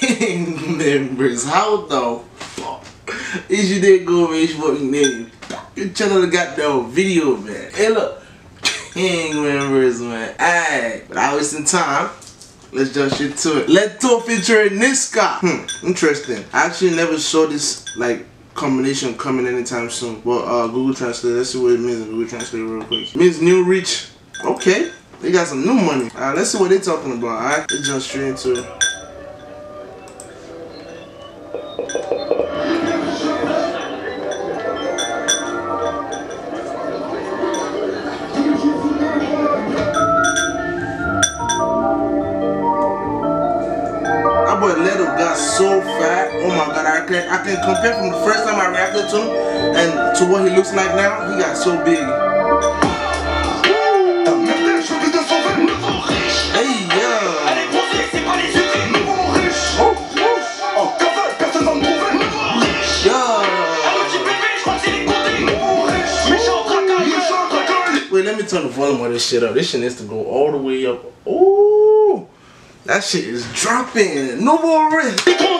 gang members. How the fuck is you didn't go with his fucking name? You channel got the video, man. Hey, look, gang members, man. Alright, without wasting time. Let's jump shit to it. Leto featuring Niska. Hmm, interesting. I actually never saw this like combination coming anytime soon. Well, uh, Google Translate. Let's see what it means Google Translate real quick. It means new reach. Okay. They got some new money. Alright, let's see what they're talking about. Alright, let's jump straight into it. Fat. Oh my god, I can I can compare from the first time I reacted to him and to what he looks like now. He got so big. Hey yeah. Yeah. Wait, let me turn the volume of this shit up. This shit needs to go all the way up. Ooh, that shit is dropping. No more risk.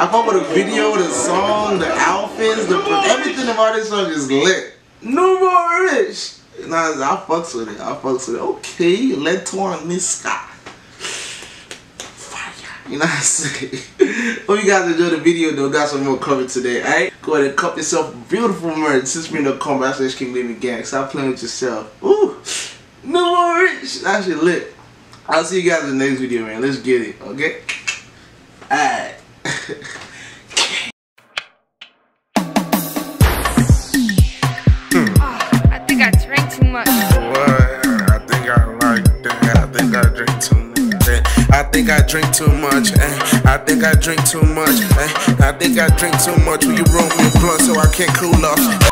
I fuck with the video, the song, the outfits, the everything about this song is lit. No more rich. Nah, I fucks with it. I fucks with it. Okay, Leto and Niska. Fire. You know what I'm saying? Hope you guys enjoyed the video though. Got some more covered today. Alright? Go ahead and cup yourself a beautiful merch. Since me no come back slash King Living Gang. Stop playing with yourself. Ooh. No more rich. That lit. I'll see you guys in the next video, man. Let's get it, okay? Alright. I think I drank too much. What? I think I like that. I think I drink too much. eh. I think I like that. I think I drink too much. eh. I think I drink too much. eh. I think I drink too much. Will you roll me a blunt so I can't cool off?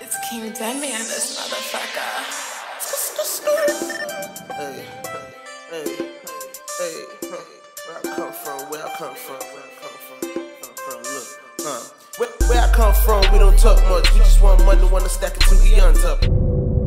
It's King Demi and this motherfucker. Come from, we don't talk much. We just want money, wanna stack it to the on top.